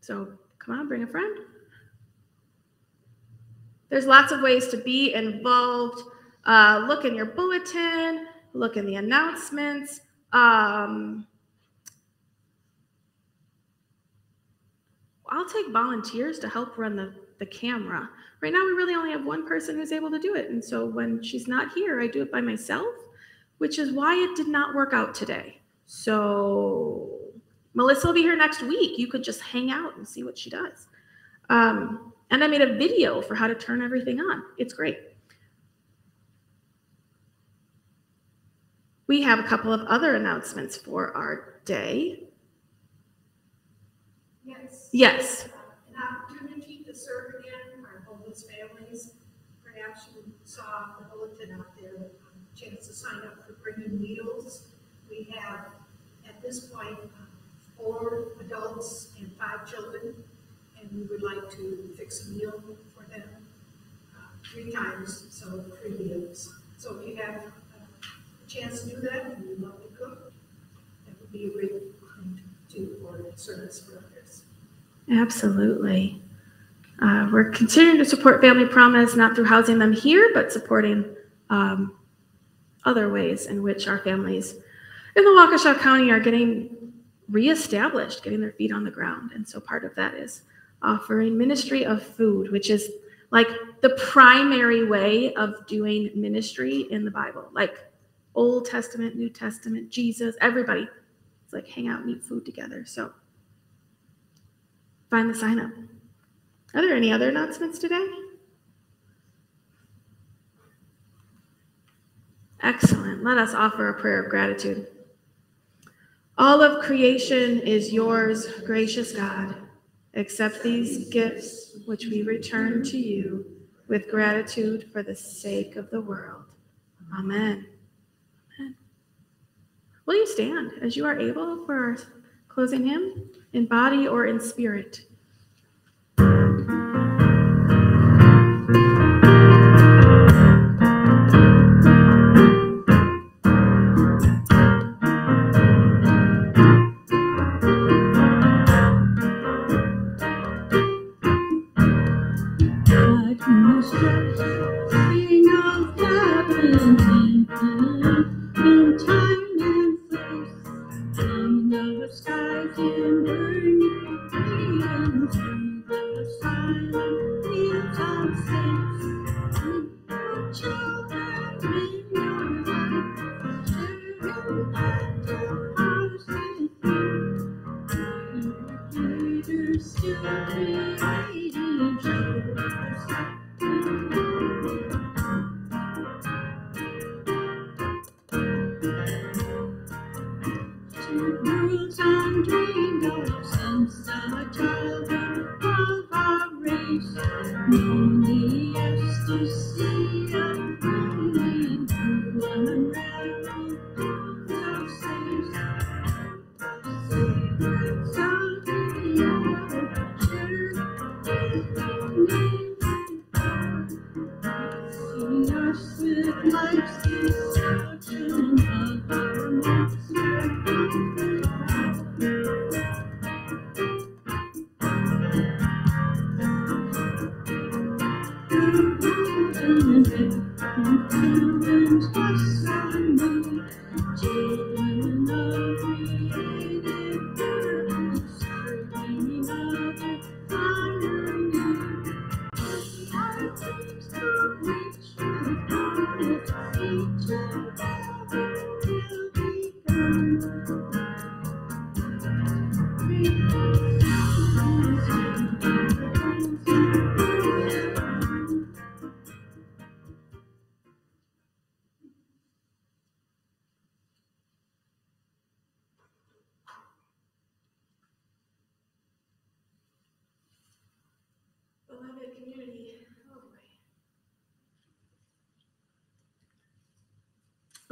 [SPEAKER 1] so come on, bring a friend. There's lots of ways to be involved. Uh, look in your bulletin, look in the announcements. Um, I'll take volunteers to help run the, the camera. Right now, we really only have one person who's able to do it. And so when she's not here, I do it by myself which is why it did not work out today. So Melissa will be here next week. You could just hang out and see what she does. Um, and I made a video for how to turn everything on. It's great. We have a couple of other announcements for our day.
[SPEAKER 5] Yes.
[SPEAKER 1] Yes.
[SPEAKER 5] An opportunity to serve again our homeless families. Perhaps you saw the bulletin out there, a chance to sign up for bringing meals. We have, at this point, four adults and five children, and we would like to fix a meal for them uh, three times, so three meals. So if you have uh, a chance to do that, and you love to cook, that would be a great thing to do for service for others.
[SPEAKER 3] Absolutely. Uh, we're continuing to support Family Promise, not through housing them here, but supporting um, other ways in which our families in the Waukesha County are getting reestablished, getting their feet on the ground. And so part of that is offering ministry of food, which is like the primary way of doing ministry in the Bible. Like Old Testament, New Testament, Jesus, everybody. It's like hang out and eat food together. So find the sign up. Are there any other announcements today? Excellent. Let us offer a prayer of gratitude. All of creation is yours, gracious God. Accept these gifts which we return to you with gratitude for the sake of the world. Amen. Amen. Will you stand as you are able for our closing hymn in body or in spirit? Beloved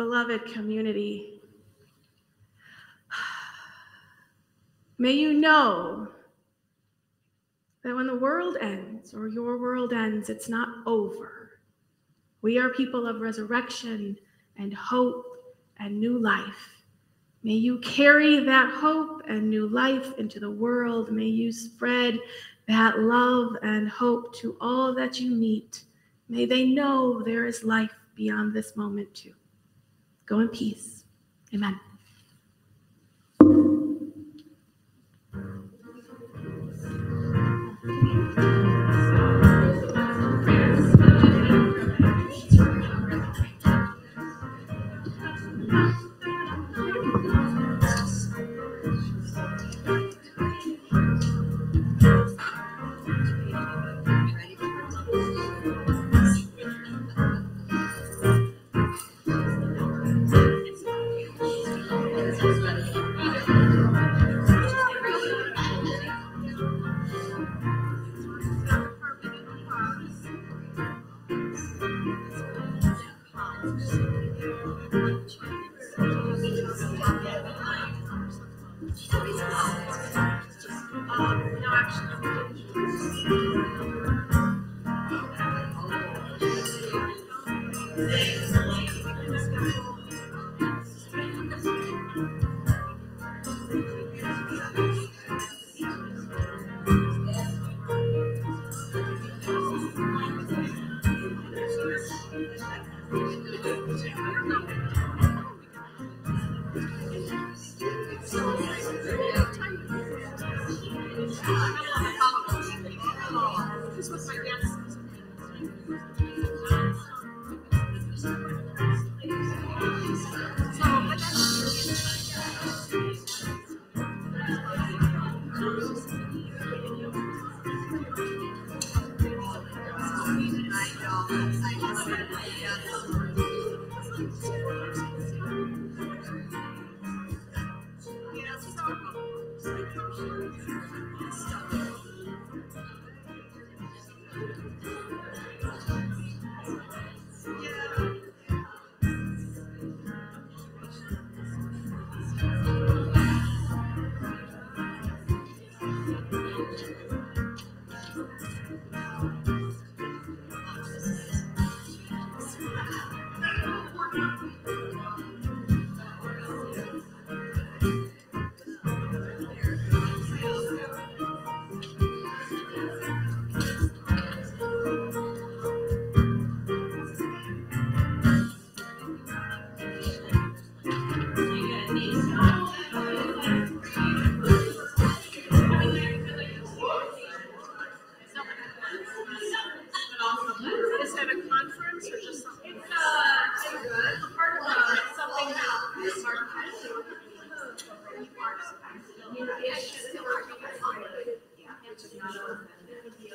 [SPEAKER 3] Beloved community, may you know that when the world ends or your world ends, it's not over. We are people of resurrection and hope and new life. May you carry that hope and new life into the world. May you spread that love and hope to all that you meet. May they know there is life beyond this moment, too. Go in peace. Amen.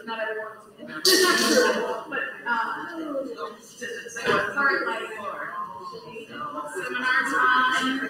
[SPEAKER 4] Not everyone. But, um, so it's part like seminar time.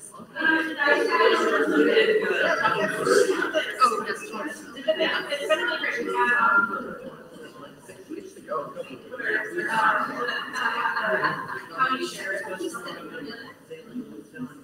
[SPEAKER 4] We had, um, county sheriff.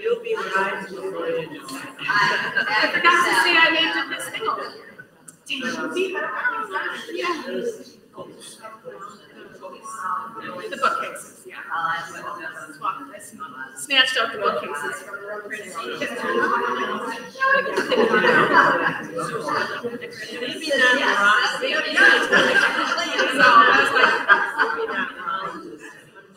[SPEAKER 2] You'll be right before you know it.
[SPEAKER 4] I forgot to say I named it this thing over here. Yeah. The bookcases, yeah. Snatched out the bookcases from the room printing.
[SPEAKER 2] Maybe not wrong, maybe not.
[SPEAKER 4] So I was like,
[SPEAKER 2] I just.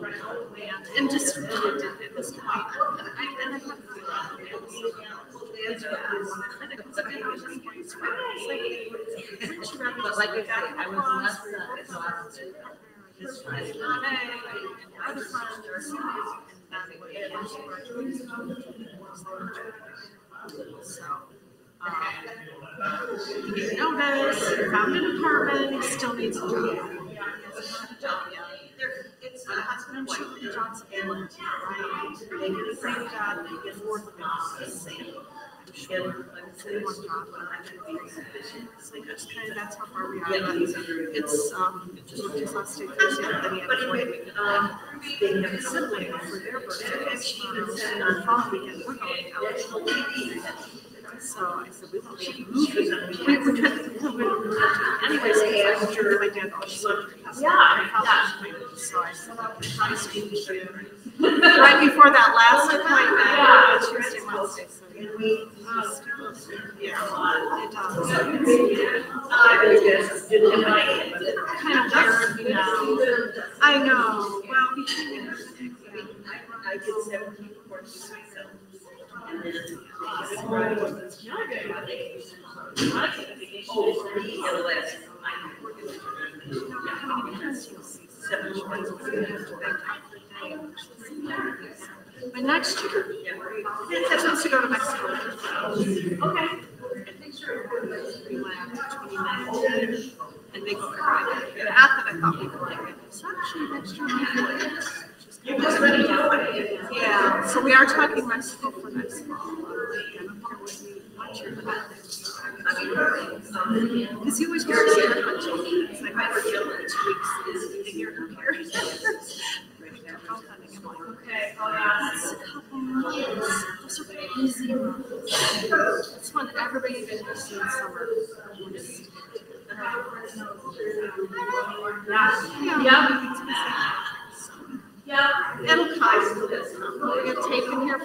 [SPEAKER 4] you.
[SPEAKER 2] It's just- class. Yeah. This friend that they were they were and just really did at this point. I, and I have a
[SPEAKER 6] But like I said, I was less, uh, exhausted. Just trying
[SPEAKER 2] So, um, gave notice, found an apartment, still needs a job. They're- It's the husband and Shirley Johnson family, right? They do the same job, they get four of them, the same. I'm sure, like, said, job, but I think it's like, it's kind of, that's how far we are.
[SPEAKER 6] Yeah,
[SPEAKER 2] but
[SPEAKER 6] he's under.
[SPEAKER 2] It's, um, just, on state Thursday, then he had a four week.
[SPEAKER 6] Um,
[SPEAKER 2] They have a sibling for their birthday, and she said, our fall weekend, we're going out. So I said, we won't be able to move it. We were gonna, we were anyways, my dad, oh, she's.
[SPEAKER 6] Yeah,
[SPEAKER 2] So I said, I'll try to speak. Right before that last oh, appointment, Tuesday, Wednesday, so. Yeah, uh, it does.
[SPEAKER 6] Uh, I was just, didn't like it,
[SPEAKER 2] Kind of weird, you know. I know, well, between everything.
[SPEAKER 6] I did seventeen courses myself. And then. For me, it was. Seven
[SPEAKER 2] But next year, my husband wants to go to Mexico.
[SPEAKER 6] Okay.
[SPEAKER 2] We went to 2019, and they go private. Not that I thought we would like it. It's actually next year.
[SPEAKER 6] You're just ready to.
[SPEAKER 2] Yeah, so we are talking Mexico for next fall. And I'm here with me one year, but Because he always wears a hunting. It's like, I forget in two weeks is year of hair.
[SPEAKER 6] Okay, oh, yeah.
[SPEAKER 2] That's a couple months. Those are busy months. That's when everybody visits in summer.
[SPEAKER 6] Uh, yeah. Yeah.
[SPEAKER 2] Yeah, it'll come. We'll get taken here